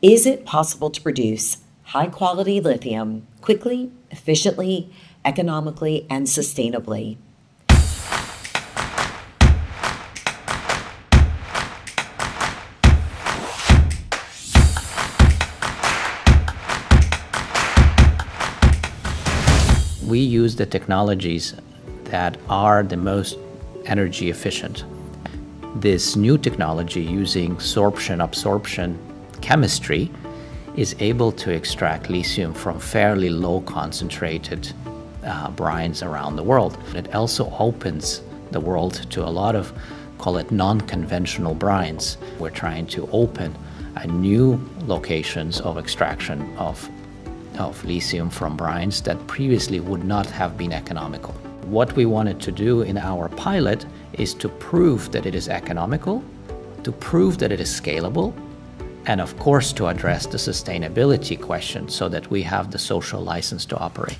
Is it possible to produce high quality lithium quickly, efficiently, economically, and sustainably? We use the technologies that are the most energy efficient. This new technology using sorption absorption chemistry is able to extract lithium from fairly low concentrated uh, brines around the world. It also opens the world to a lot of, call it non-conventional brines. We're trying to open new locations of extraction of of lithium from brines that previously would not have been economical. What we wanted to do in our pilot is to prove that it is economical, to prove that it is scalable, and of course to address the sustainability question so that we have the social license to operate.